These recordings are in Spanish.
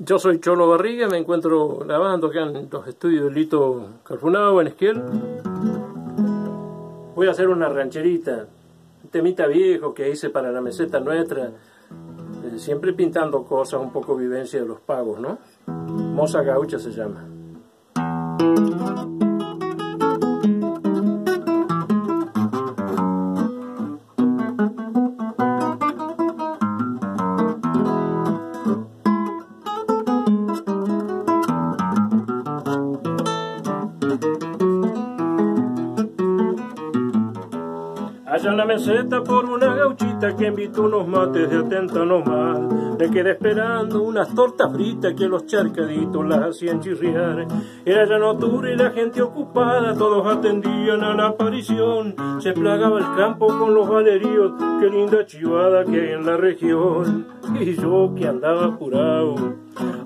Yo soy Cholo Barriga, me encuentro grabando acá en los estudios de Lito Carfunado en Esquiel. Voy a hacer una rancherita, temita viejo que hice para la meseta nuestra, eh, siempre pintando cosas, un poco vivencia de los pagos, ¿no? Moza Gaucha se llama. Allá en la meseta por una gauchita que invitó unos mates de atenta nomás. Me quedé esperando unas tortas fritas que los charcaditos las hacían chirriar. Era ya notura y la gente ocupada, todos atendían a la aparición. Se plagaba el campo con los valeríos, qué linda chivada que hay en la región. Y yo que andaba apurado,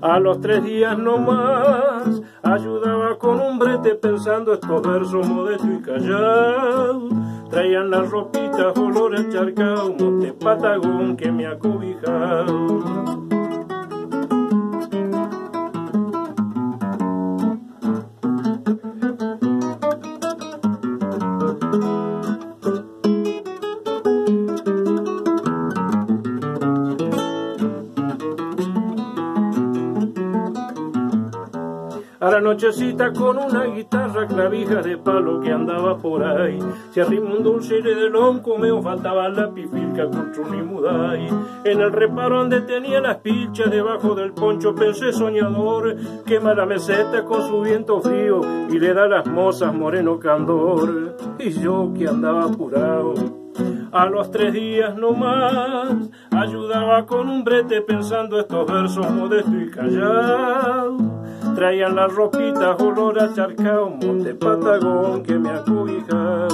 a los tres días nomás, ayudaba con un brete pensando estos versos modesto y callado traían las ropitas olor a charcao, monte patagón que me ha cobijado. A la nochecita con una guitarra clavija de palo que andaba por ahí. Se arrimó un dulce de lonco, me faltaba la pifilca con mudai. En el reparo donde tenía las pilchas debajo del poncho pensé soñador. Quema la meseta con su viento frío y le da las mozas moreno candor. Y yo que andaba apurado. A los tres días no más ayudaba con un brete pensando estos versos modesto y callado traían las ropitas olor a charcao, monte patagón que me ha cobijado.